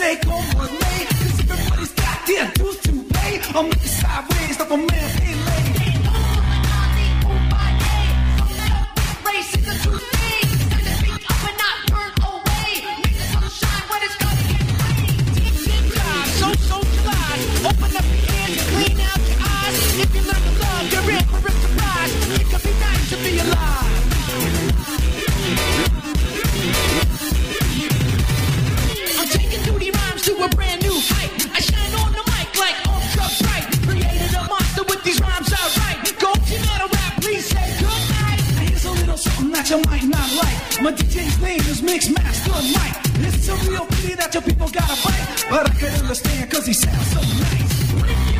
take over me. Cause got goddamn used to pay. I'm sideways like a man. My DJ's name is Mixmaster Mike. It's a real pity that your people gotta fight, but I can understand cause he sounds so nice.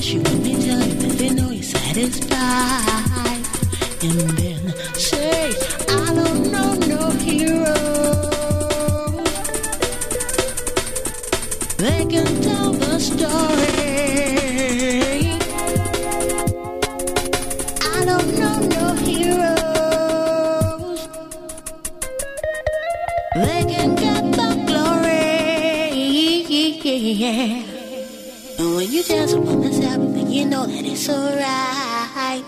She when they tell you that they know you're satisfied. And then say, it's alright.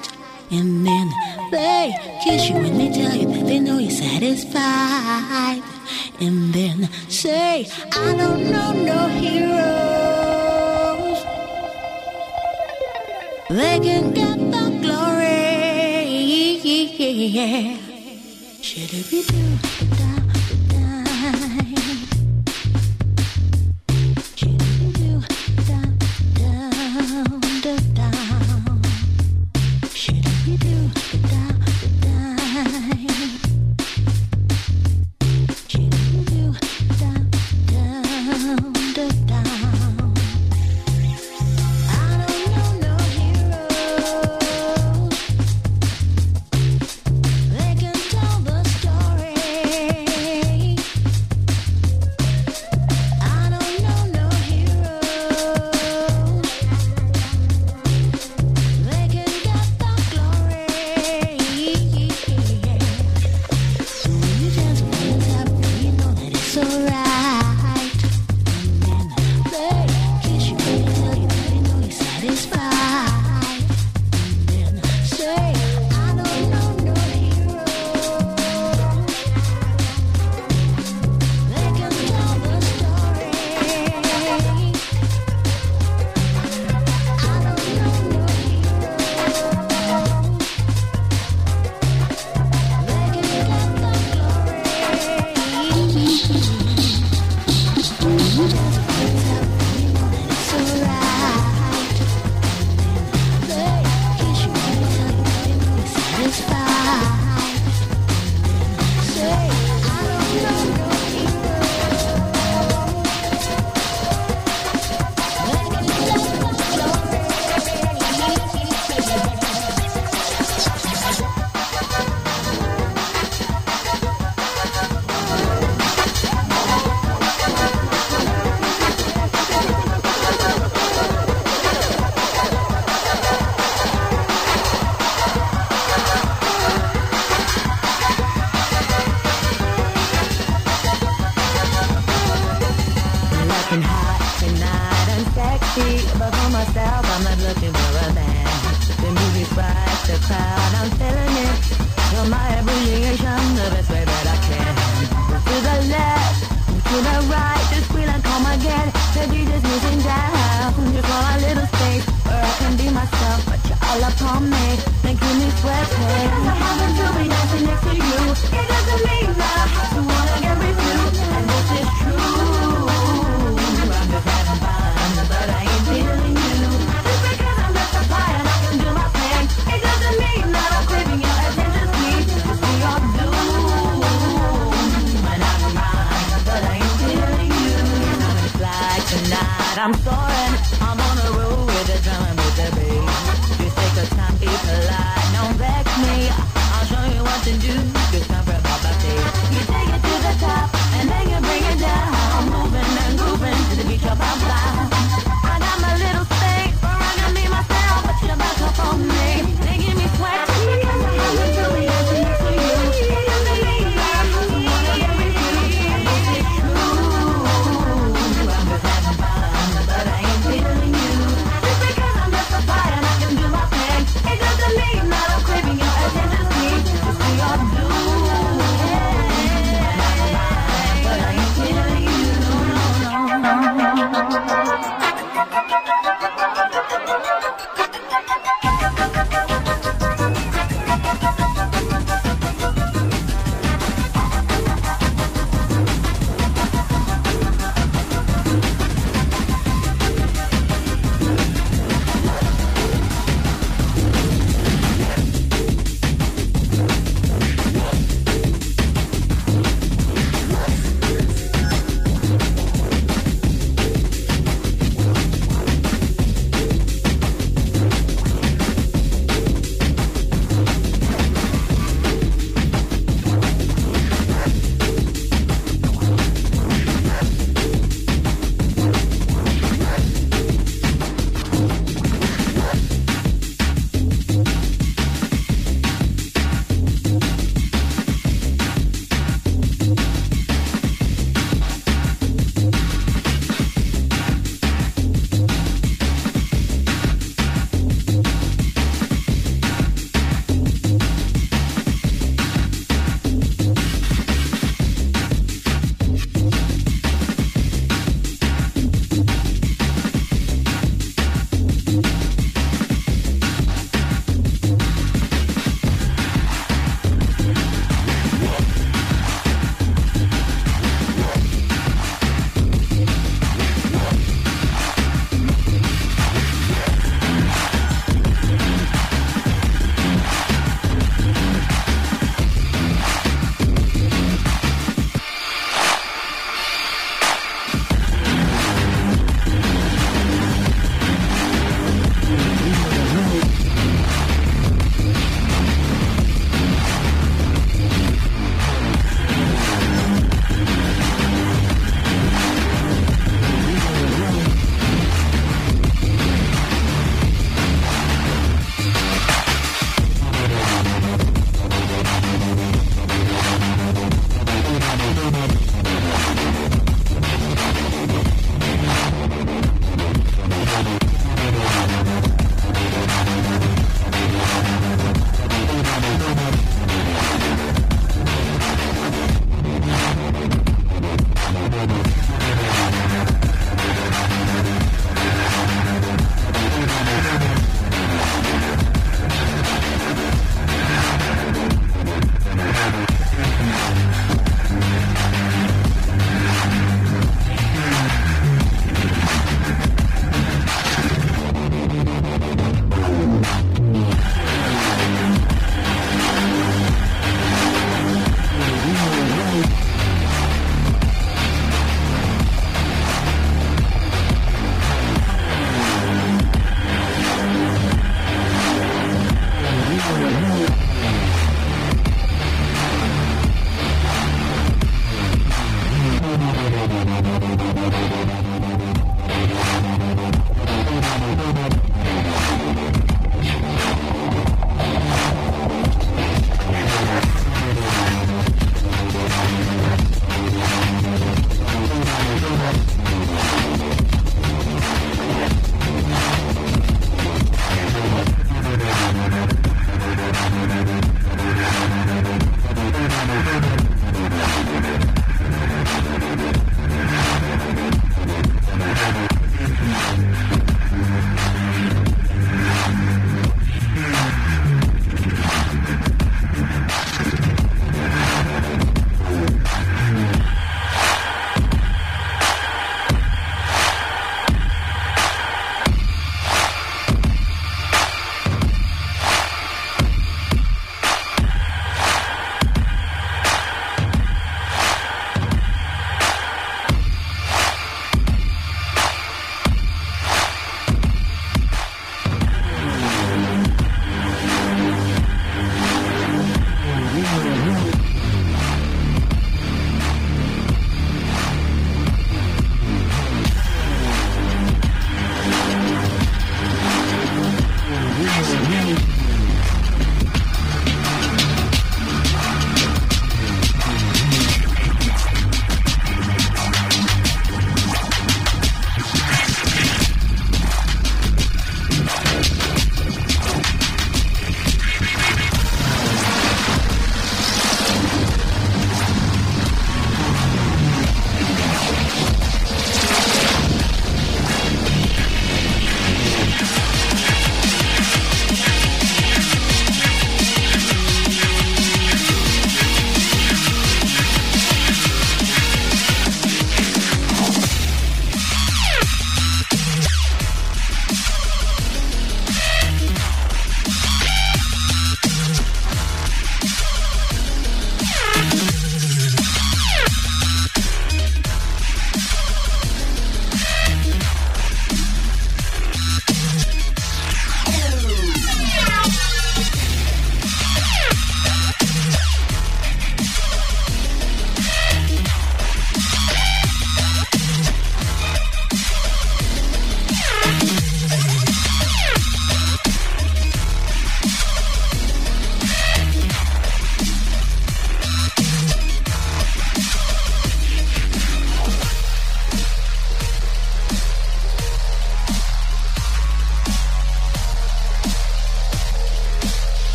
And then they kiss you and they tell you that they know you're satisfied. And then say, I don't know no heroes. They can get the glory. Should it be do?